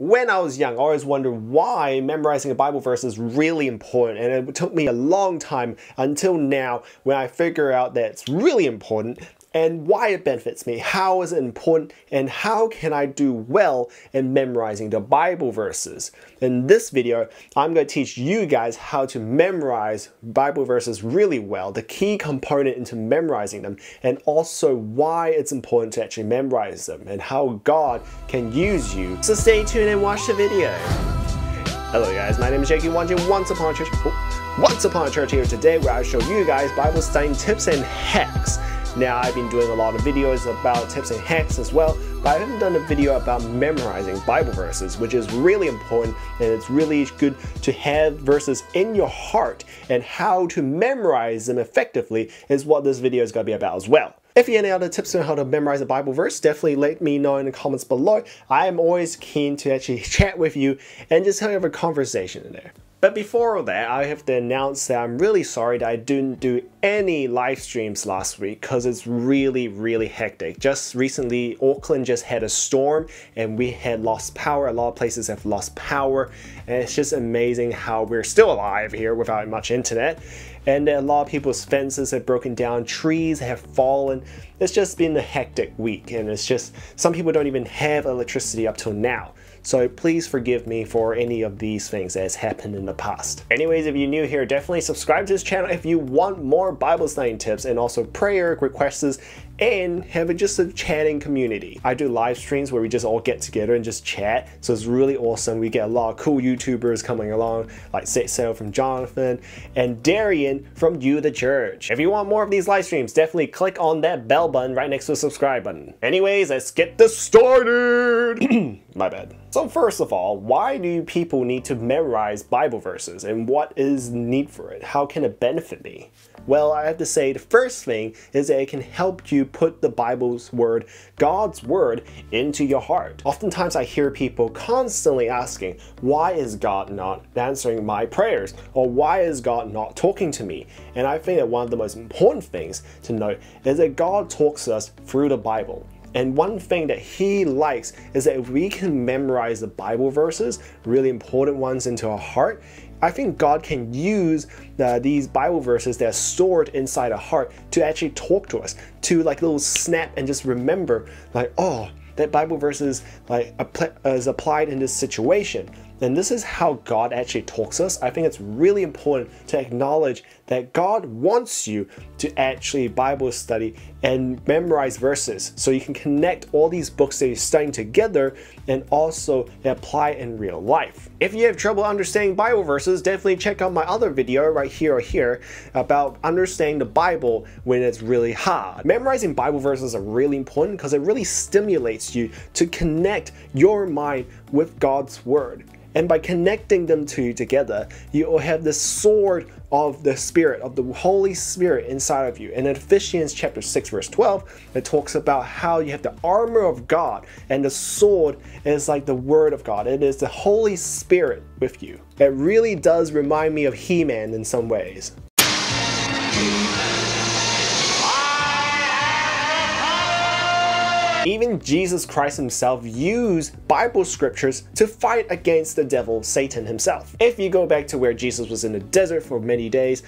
When I was young, I always wondered why memorizing a Bible verse is really important, and it took me a long time until now when I figure out that it's really important and why it benefits me, how is it important, and how can I do well in memorizing the Bible verses. In this video, I'm going to teach you guys how to memorize Bible verses really well, the key component into memorizing them, and also why it's important to actually memorize them, and how God can use you. So stay tuned and watch the video. Hello guys, my name is Jakey watching Once Upon a Church. Oh, Once Upon a Church here today where I show you guys Bible studying tips and hacks now I've been doing a lot of videos about tips and hacks as well, but I haven't done a video about memorizing Bible verses, which is really important and it's really good to have verses in your heart and how to memorize them effectively is what this video is going to be about as well. If you have any other tips on how to memorize a Bible verse, definitely let me know in the comments below. I am always keen to actually chat with you and just have a conversation in there. But before that, I have to announce that I'm really sorry that I didn't do any live streams last week because it's really, really hectic. Just recently, Auckland just had a storm and we had lost power. A lot of places have lost power. And it's just amazing how we're still alive here without much internet. And a lot of people's fences have broken down, trees have fallen. It's just been a hectic week and it's just, some people don't even have electricity up till now. So please forgive me for any of these things that has happened in the past. Anyways, if you're new here, definitely subscribe to this channel if you want more Bible studying tips and also prayer requests and have just a chatting community. I do live streams where we just all get together and just chat. So it's really awesome. We get a lot of cool YouTubers coming along, like Set Sail from Jonathan and Darian from You the Church. If you want more of these live streams, definitely click on that bell button right next to the subscribe button. Anyways, let's get this started. My bad. So first of all, why do people need to memorize Bible verses and what is need for it? How can it benefit me? Well, I have to say the first thing is that it can help you put the Bible's word, God's word, into your heart. Oftentimes I hear people constantly asking, why is God not answering my prayers? Or why is God not talking to me? And I think that one of the most important things to note is that God talks to us through the Bible. And one thing that he likes is that if we can memorize the Bible verses, really important ones, into our heart, I think God can use uh, these Bible verses that are stored inside our heart to actually talk to us, to like little snap and just remember, like, oh, that Bible verse is like is applied in this situation. And this is how God actually talks us. I think it's really important to acknowledge that God wants you to actually Bible study and memorize verses so you can connect all these books that you're studying together and also apply in real life. If you have trouble understanding Bible verses, definitely check out my other video right here or here about understanding the Bible when it's really hard. Memorizing Bible verses are really important because it really stimulates you to connect your mind with God's Word. And by connecting them two together, you will have the sword of the Spirit, of the Holy Spirit inside of you. And in Ephesians chapter 6, verse 12, it talks about how you have the armor of God, and the sword is like the word of God. It is the Holy Spirit with you. It really does remind me of He-Man in some ways. Even Jesus Christ himself used Bible scriptures to fight against the devil, Satan himself. If you go back to where Jesus was in the desert for many days,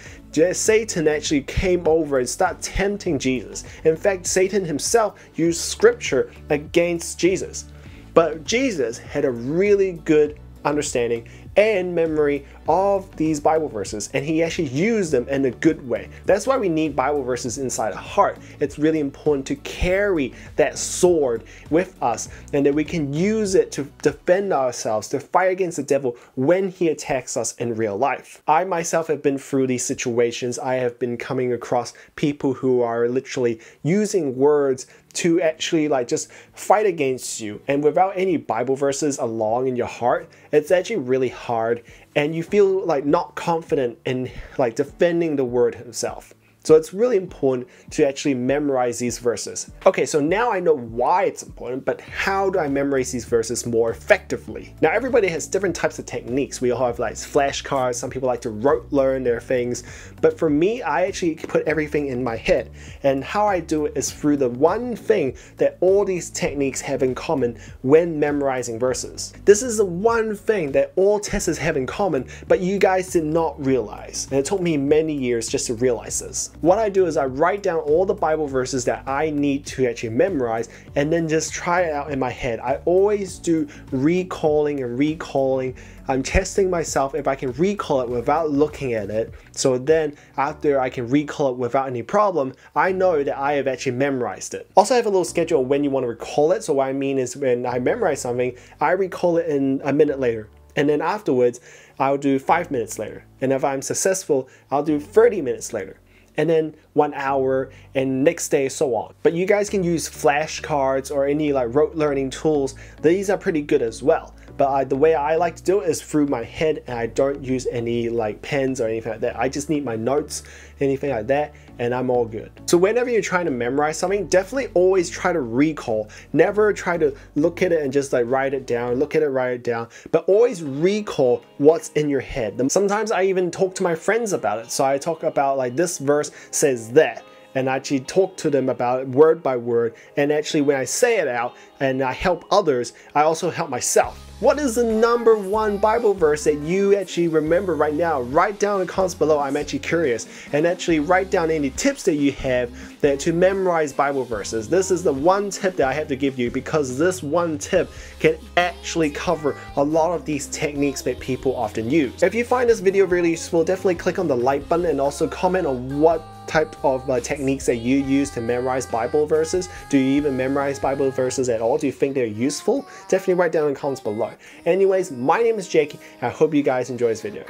Satan actually came over and started tempting Jesus. In fact, Satan himself used scripture against Jesus. But Jesus had a really good understanding and memory of these Bible verses, and he actually used them in a good way. That's why we need Bible verses inside our heart. It's really important to carry that sword with us and that we can use it to defend ourselves, to fight against the devil when he attacks us in real life. I myself have been through these situations. I have been coming across people who are literally using words to actually like just fight against you. And without any bible verses along in your heart it's actually really hard. And you feel like not confident in like defending the word himself So it's really important to actually memorize these verses. Okay, so now I know why it's important, but how do I memorize these verses more effectively? Now everybody has different types of techniques. We all have like flashcards, some people like to rote learn their things, but for me, I actually put everything in my head. And how I do it is through the one thing that all these techniques have in common when memorizing verses. This is the one thing that all tests have in common, but you guys did not realize. And it took me many years just to realize this. What I do is I write down all the Bible verses that I need to actually memorize and then just try it out in my head. I always do recalling and recalling. I'm testing myself if I can recall it without looking at it. So then after I can recall it without any problem, I know that I have actually memorized it. Also I have a little schedule when you want to recall it. So what I mean is when I memorize something, I recall it in a minute later. And then afterwards, I'll do five minutes later. And if I'm successful, I'll do 30 minutes later and then one hour and next day so on. But you guys can use flashcards or any like rote learning tools. These are pretty good as well. But uh, the way I like to do it is through my head and I don't use any like pens or anything like that. I just need my notes, anything like that, and I'm all good. So whenever you're trying to memorize something, definitely always try to recall. Never try to look at it and just like write it down, look at it, write it down, but always recall what's in your head. Sometimes I even talk to my friends about it. So I talk about like this verse says that and I actually talk to them about it word by word. And actually, when I say it out and I help others, I also help myself. What is the number one Bible verse that you actually remember right now? Write down in the comments below. I'm actually curious. And actually write down any tips that you have that to memorize Bible verses. This is the one tip that I have to give you because this one tip can actually cover a lot of these techniques that people often use. If you find this video really useful, definitely click on the like button and also comment on what type of uh, techniques that you use to memorize Bible verses? Do you even memorize Bible verses at all? Do you think they're useful? Definitely write down in the comments below. Anyways, my name is Jake. I hope you guys enjoy this video.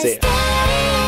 See ya.